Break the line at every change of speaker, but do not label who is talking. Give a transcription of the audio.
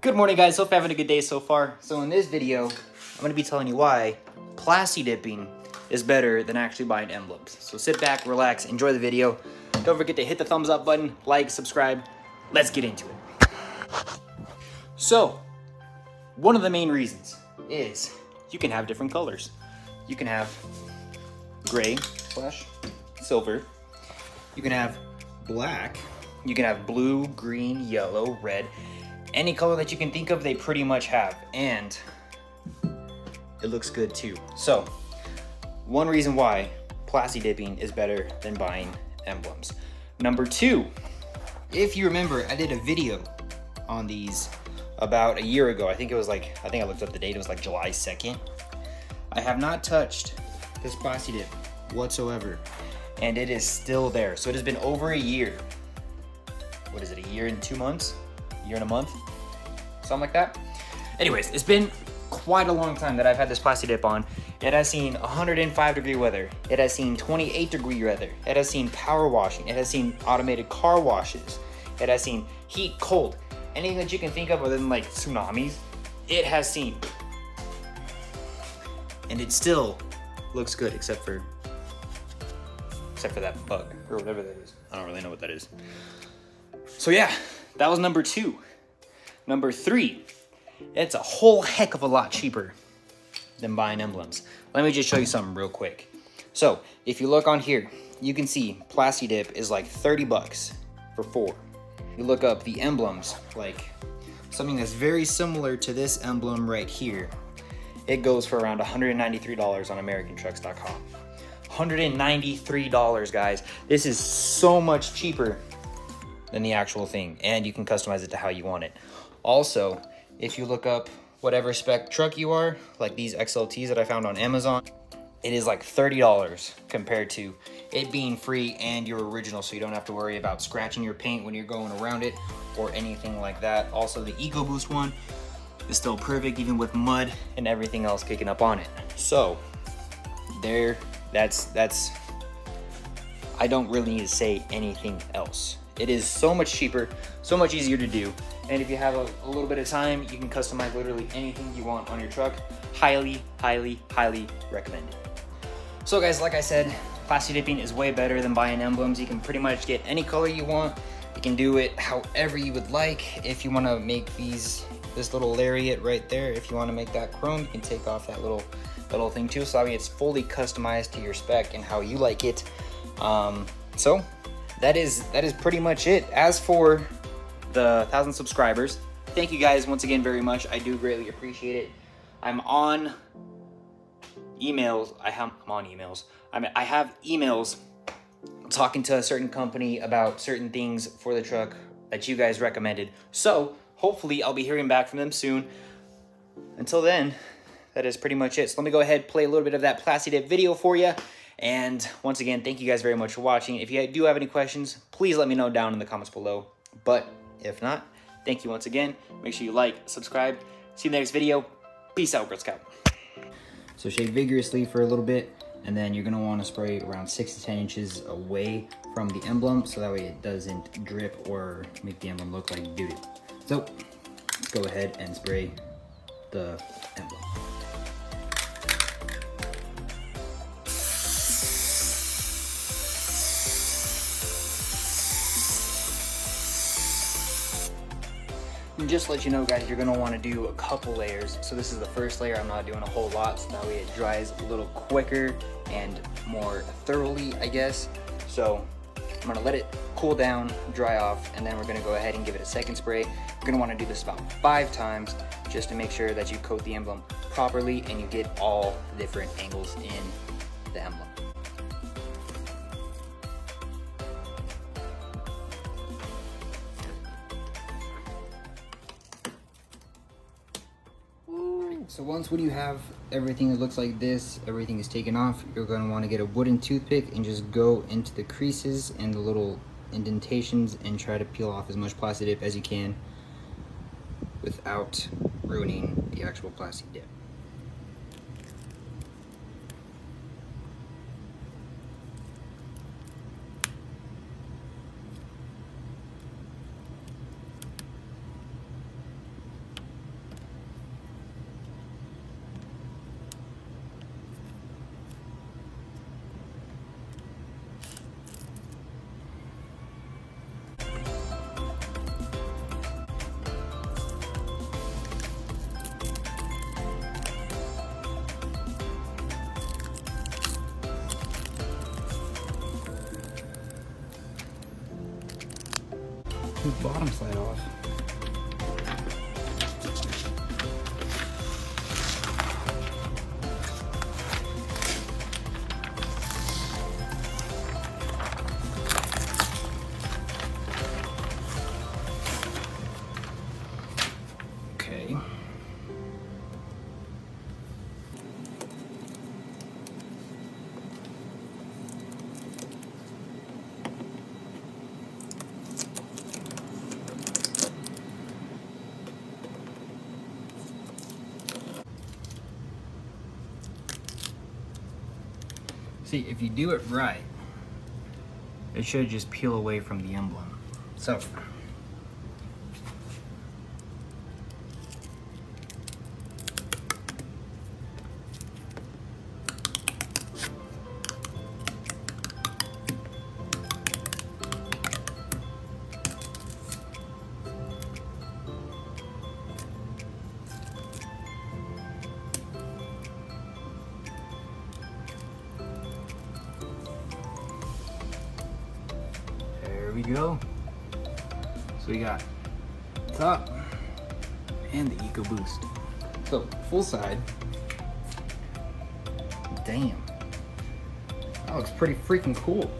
Good morning guys, hope you're having a good day so far. So in this video, I'm gonna be telling you why plasti dipping is better than actually buying emblems. So sit back, relax, enjoy the video. Don't forget to hit the thumbs up button, like, subscribe. Let's get into it. So, one of the main reasons is you can have different colors. You can have gray slash silver. You can have black. You can have blue, green, yellow, red. Any color that you can think of, they pretty much have. And it looks good too. So, one reason why plasti dipping is better than buying emblems. Number two, if you remember, I did a video on these about a year ago. I think it was like, I think I looked up the date, it was like July 2nd. I have not touched this plasti dip whatsoever, and it is still there. So it has been over a year. What is it, a year and two months? Year and a month? Something like that. Anyways, it's been quite a long time that I've had this plasti dip on. It has seen 105 degree weather. It has seen 28 degree weather. It has seen power washing. It has seen automated car washes. It has seen heat, cold, anything that you can think of other than like tsunamis. It has seen. And it still looks good except for except for that bug or whatever that is. I don't really know what that is. So yeah, that was number two. Number three, it's a whole heck of a lot cheaper than buying emblems. Let me just show you something real quick. So if you look on here, you can see Plasti Dip is like 30 bucks for four. You look up the emblems, like something that's very similar to this emblem right here. It goes for around $193 on AmericanTrucks.com. $193, guys. This is so much cheaper than the actual thing, and you can customize it to how you want it. Also, if you look up whatever spec truck you are, like these XLTs that I found on Amazon, it is like $30 compared to it being free and your original so you don't have to worry about scratching your paint when you're going around it or anything like that. Also the EcoBoost one is still perfect even with mud and everything else kicking up on it. So there, that's, that's, I don't really need to say anything else. It is so much cheaper, so much easier to do. And if you have a, a, little bit of time, you can customize literally anything you want on your truck. Highly, highly, highly recommended. So guys, like I said, plasti dipping is way better than buying emblems. You can pretty much get any color you want. You can do it however you would like. If you wanna make these, this little lariat right there, if you wanna make that chrome, you can take off that little little thing too. So I mean, it's fully customized to your spec and how you like it. Um, so that is that is pretty much it. As for the thousand subscribers, thank you guys once again very much. I do greatly appreciate it. I'm on emails. I have I'm on emails. I mean I have emails talking to a certain company about certain things for the truck that you guys recommended. So hopefully I'll be hearing back from them soon. Until then, that is pretty much it. So let me go ahead play a little bit of that Plasti Dip video for you. And once again, thank you guys very much for watching. If you do have any questions, please let me know down in the comments below. But if not, thank you once again. Make sure you like, subscribe. See you in the next video. Peace out, Girl Scout. So shake vigorously for a little bit, and then you're gonna wanna spray around six to 10 inches away from the emblem, so that way it doesn't drip or make the emblem look like doo-doo. So, let's go ahead and spray the emblem. And just let you know guys, you're gonna wanna do a couple layers. So this is the first layer, I'm not doing a whole lot, so that way it dries a little quicker and more thoroughly, I guess. So I'm gonna let it cool down, dry off, and then we're gonna go ahead and give it a second spray. You're gonna wanna do this about five times just to make sure that you coat the emblem properly and you get all different angles in the emblem. So once when you have everything that looks like this, everything is taken off, you're going to want to get a wooden toothpick and just go into the creases and the little indentations and try to peel off as much plasti dip as you can without ruining the actual plasti dip. Bottom slide off. See, if you do it right, it should just peel away from the emblem. So, we go. So we got top and the EcoBoost. So full side. Damn. That looks pretty freaking cool.